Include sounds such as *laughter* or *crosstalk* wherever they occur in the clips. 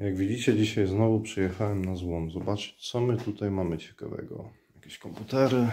Jak widzicie, dzisiaj znowu przyjechałem na złom. Zobaczyć, co my tutaj mamy ciekawego. Jakieś komputery.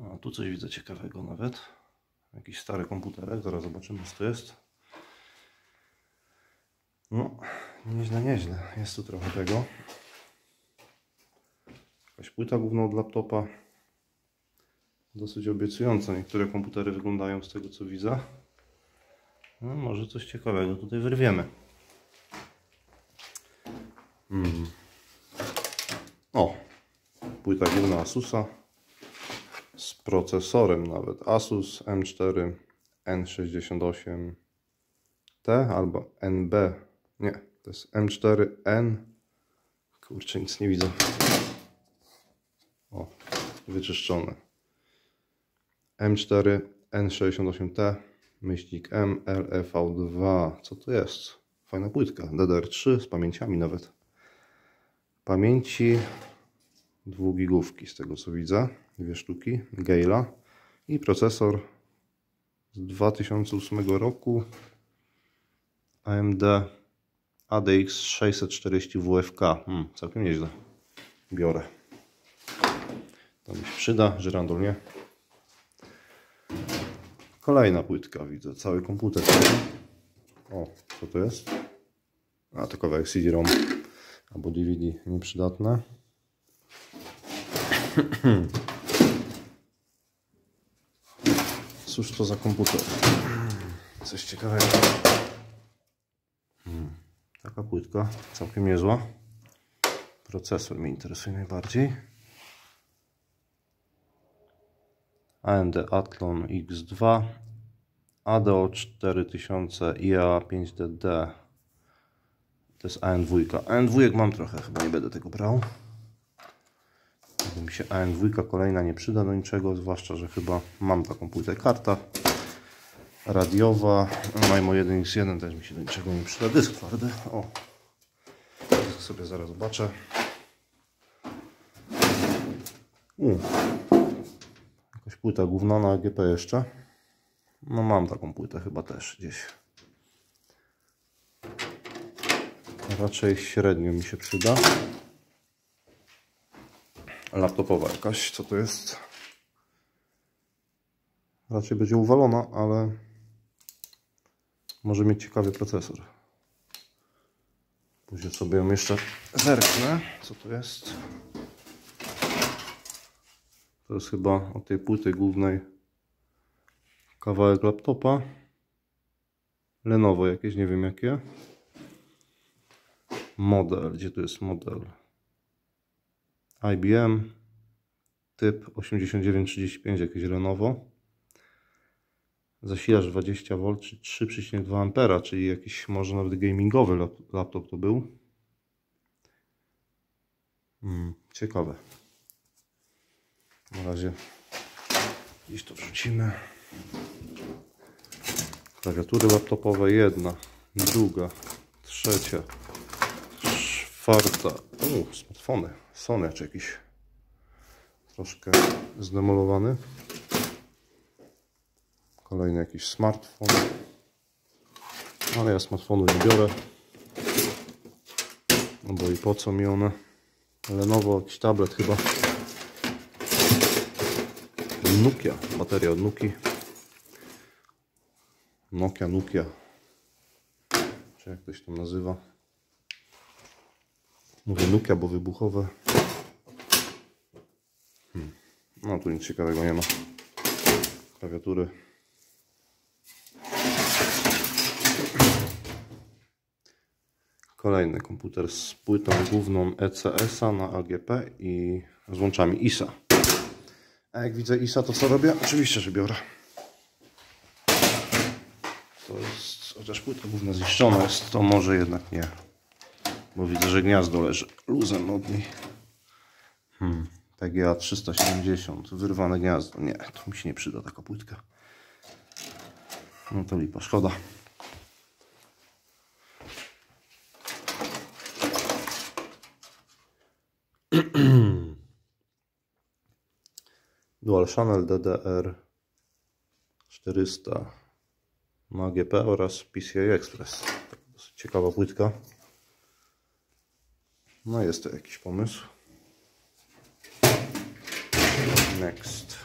A tu coś widzę ciekawego nawet. Jakiś stary komputerek. Zaraz zobaczymy, co to jest. No, nieźle, nieźle. Jest tu trochę tego. Jakaś płyta główna od laptopa. Dosyć obiecująca. Niektóre komputery wyglądają z tego, co widzę. No, może coś ciekawego tutaj wyrwiemy. O, płyta główna Asusa z procesorem nawet. Asus M4 N68T albo NB. Nie, to jest M4N. Kurczę, nic nie widzę. O, wyczyszczone. M4 N68T myślnik MLEV2. Co to jest? Fajna płytka. DDR3 z pamięciami nawet. Pamięci dwugigówki z tego co widzę. Dwie sztuki. Gala. I procesor z 2008 roku. AMD ADX 640 WFK. Hmm, całkiem nieźle. Biorę. To mi się przyda. Żyrandol nie. Kolejna płytka, widzę, cały komputer. O, co to jest? A, to kawałek CD-ROM albo DVD nieprzydatne. *clears throat* Cóż to za komputer? Coś ciekawego. Hmm, taka płytka, całkiem niezła. Procesor mnie interesuje najbardziej. AMD Athlon X2 ADO 4000 IA 5DD to jest AN2 AN2 mam trochę, chyba nie będę tego brał. Mi się AN2 kolejna nie przyda do niczego, zwłaszcza, że chyba mam taką płytę. Karta radiowa Majmo 1X1 też mi się do niczego nie przyda, dysk twardy o, dysk sobie zaraz zobaczę. U. Płyta główna na AGP jeszcze. No mam taką płytę chyba też gdzieś. Raczej średnio mi się przyda. Laptopowa jakaś, co to jest? Raczej będzie uwalona, ale może mieć ciekawy procesor. Później sobie ją jeszcze zerknę, co to jest. To jest chyba od tej płyty głównej kawałek laptopa. Lenovo jakieś, nie wiem jakie. Model, gdzie tu jest model? IBM typ 8935 jakieś Lenovo. Zasilacz 20V czy 3,2 A, czyli jakiś może nawet gamingowy laptop to był. Hmm, ciekawe. Na razie gdzieś to wrzucimy. Klawiatury laptopowe jedna, druga, trzecia, czwarta. O, smartfony. Sony czy jakiś troszkę zdemolowany. Kolejny jakiś smartfon. Ale ja smartfonu nie biorę. No bo i po co mi one? Lenovo, jakiś tablet chyba. Nokia, bateria od Nuki. Nokia, Nokia. Czy jak to się tam nazywa? Mówię Nokia, bo wybuchowe. Hmm. No tu nic ciekawego nie ma. Klawiatury. Kolejny komputer z płytą główną ECS-a na AGP i z łączami ISA. A jak widzę ISA, to co robię? Oczywiście, że biorę. To jest, chociaż płyta główna zniszczona jest, to może jednak nie. Bo widzę, że gniazdo leży luzem od niej. Hmm, PGA 370, wyrwane gniazdo. Nie, to mi się nie przyda taka płytka. No to lipa, szkoda. *clears throat* Dual Channel DDR 400 na GP oraz PCI Express. Dosyć ciekawa płytka. No jest to jakiś pomysł. Next.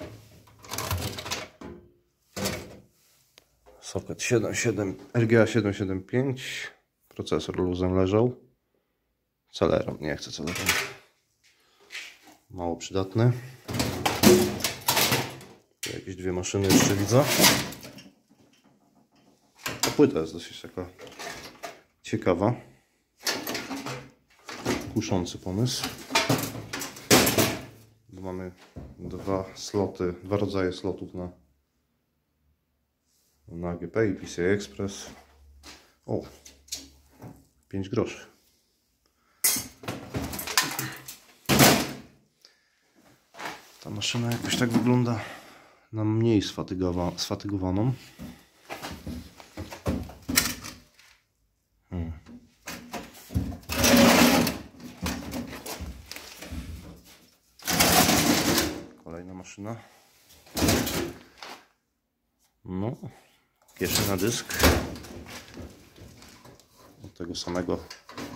Socket 77, RGA 775. Procesor luzem leżał. Celeron, nie chcę Celeron. Mało przydatny. Tu jakieś dwie maszyny jeszcze widzę. Ta płyta jest dosyć taka ciekawa. Kuszący pomysł. Mamy dwa sloty, dwa rodzaje slotów na, na AGP i PCI Express. O, 5 groszy. Ta maszyna jakoś tak wygląda na mniej sfatygowa sfatygowaną. Hmm. Kolejna maszyna. No, kieszeń na dysk. Od tego samego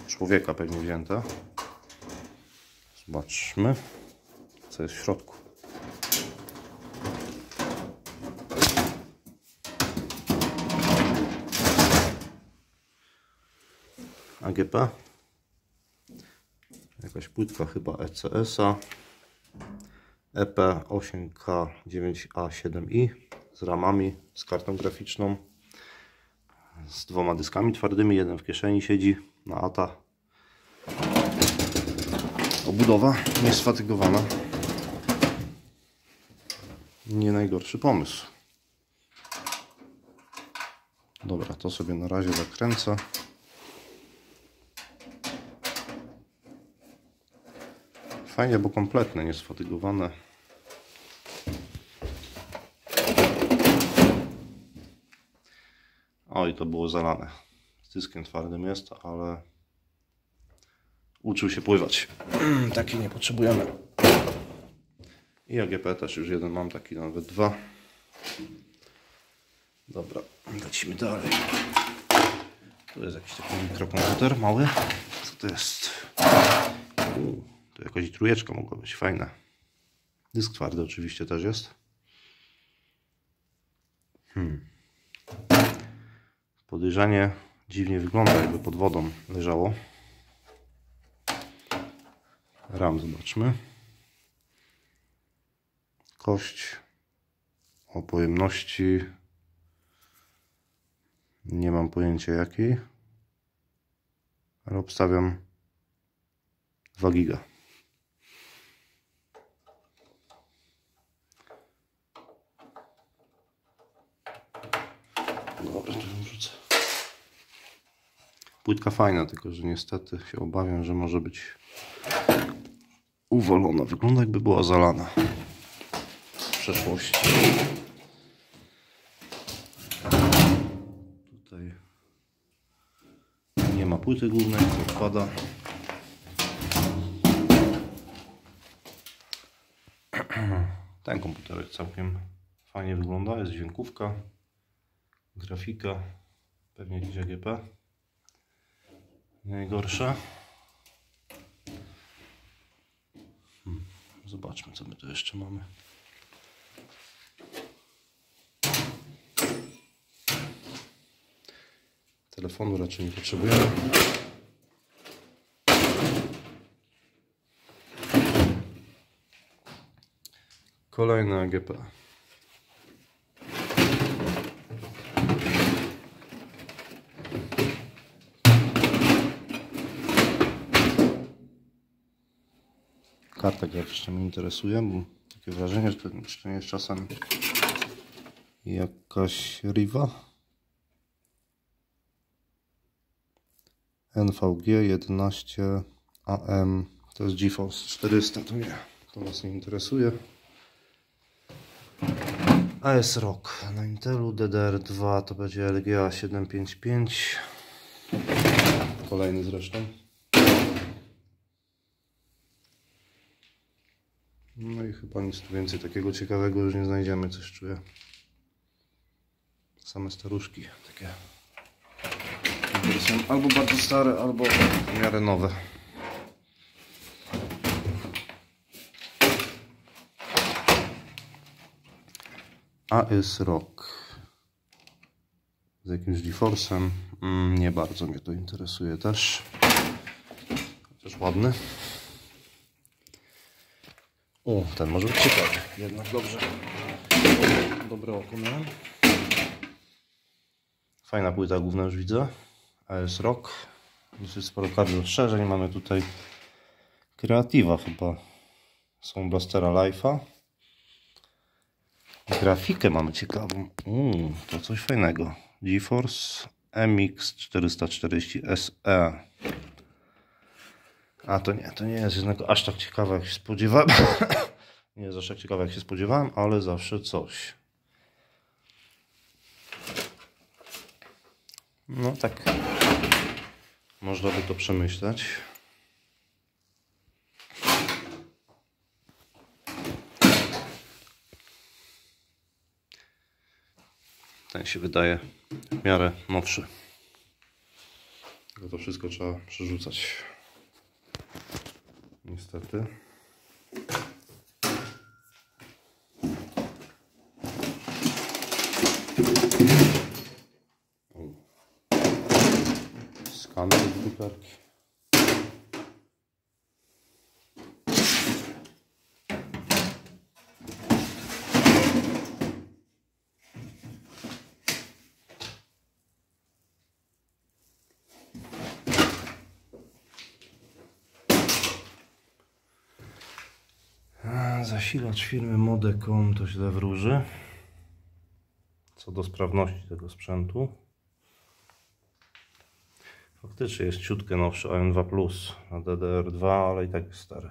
człowieka pewnie wzięta. Zobaczmy, co jest w środku. AGP. Jakaś płytka chyba ECS-a. EP 8K9A7i z ramami, z kartą graficzną, z dwoma dyskami twardymi, jeden w kieszeni siedzi na ATA. Obudowa niesfatygowana. Nie najgorszy pomysł. Dobra, to sobie na razie zakręcę. Fajnie, bo kompletne, niesfatygowane. Oj, to było zalane. Z dyskiem twardym jest, ale uczył się pływać. *clears throat* Taki nie potrzebujemy. I AGP też już jeden mam, taki nawet dwa. Dobra, lecimy dalej. Tu jest jakiś taki mikrokomputer mały. Co to jest? U, to jakaś trójeczka mogła być, fajna. Dysk twardy oczywiście też jest. Hmm. Podejrzanie dziwnie wygląda, jakby pod wodą leżało. RAM zobaczmy. Kość o pojemności nie mam pojęcia jakiej, ale obstawiam 2 giga. Dobra, to wrzucę. Płytka fajna, tylko że niestety się obawiam, że może być uwolona. Wygląda jakby była zalana w przeszłości. Tutaj nie ma płyty głównej, co odpada. Ten komputer całkiem fajnie wygląda, jest dźwiękówka, grafika, pewnie gdzieś AGP. Najgorsza. Hmm, Zobaczmy, co my tu jeszcze mamy. Telefonu raczej nie potrzebujemy. Kolejna AGP. Karta graficzna mnie interesuje, bo takie wrażenie, że to, nie jest czasem jakaś Riva. NVG 11 AM to jest GeForce 400, to nie, to nas nie interesuje. AS ROG na Intelu DDR2 to będzie LGA 755 kolejny zresztą No i chyba nic tu więcej takiego ciekawego już nie znajdziemy, coś czuję. Same staruszki, takie są albo bardzo stare, albo w miarę nowe. AS Rock z jakimś GeForce'em. Mm, nie bardzo mnie to interesuje też. Chociaż ładny. O, ten może być ciekawy. Jednak dobrze. Dobre oko miałem. Fajna płyta główna już widzę. AS Rock. Dosyć sporo kart rozszerzeń. Mamy tutaj Kreatywa chyba. Są Blastera Life'a. Grafikę mamy ciekawą. Uuu, to coś fajnego. GeForce MX 440 SE. A to nie, to nie jest jednak aż tak ciekawe jak się spodziewałem. *coughs* nie jest aż tak ciekawe jak się spodziewałem, ale zawsze coś. No tak. Można by to przemyśleć. Ten się wydaje w miarę nowszy. To wszystko trzeba przerzucać. Niestety. Skaner z drukarki. A, Zasilacz firmy Modecom to źle wróży. Co do sprawności tego sprzętu. Faktycznie jest ciutkę nowszy AM2 Plus na DDR2, ale i tak jest stary.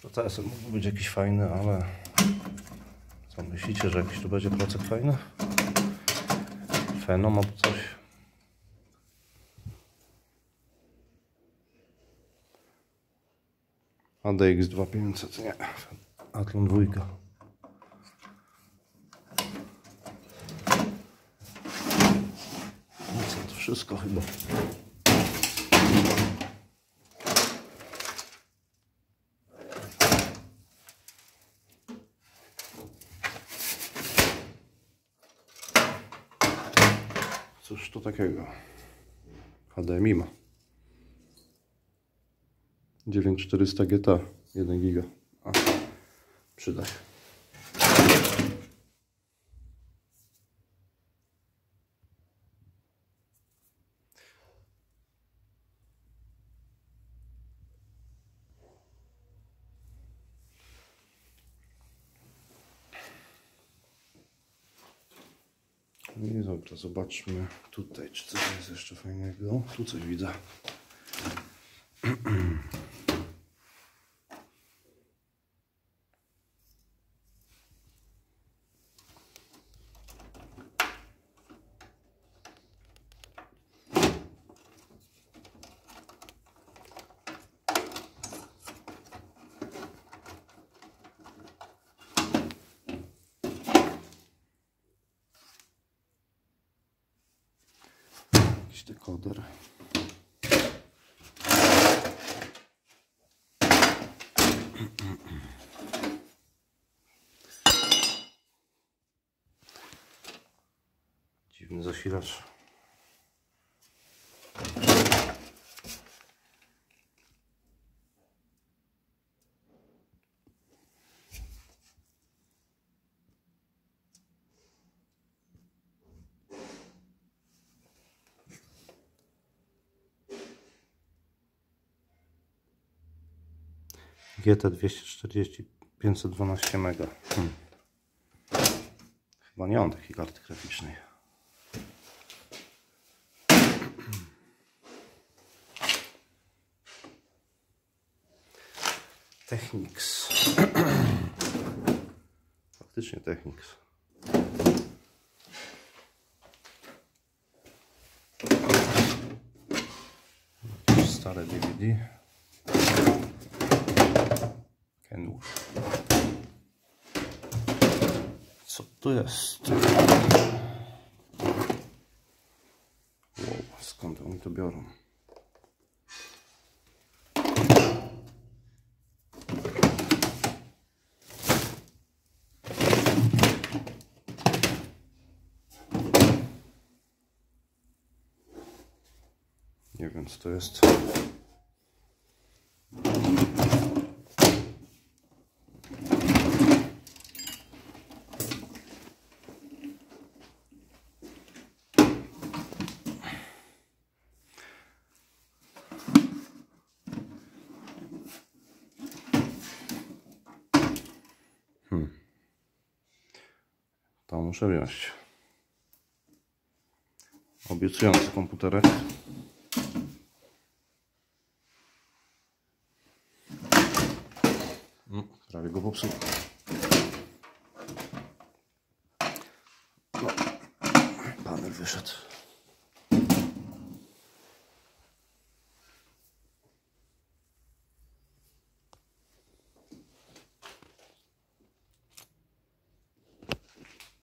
Procesor mógłby być jakiś fajny, ale co myślicie, że jakiś tu będzie procek fajny? Fenom albo coś? ADX 2500, nie. Athlon 2. No co, to wszystko chyba. Cóż to takiego? HDMI ma. 9400 GT 1 giga. A, przyda się. No I dobra, zobaczmy tutaj, czy coś jest jeszcze fajnego. Tu coś widzę. Dekoder. Dziwny zasilacz. GT 240 512 mega. Hmm. Chyba nie mam takiej karty graficznej. Technics. *clears throat* Faktycznie Technics. Stare DVD ten nóż. Co to jest? Wow, skąd oni to biorą? Nie wiem co to jest. Muszę wziąć. Obiecujący komputerek. No, prawie go popsuł. No, panel wyszedł.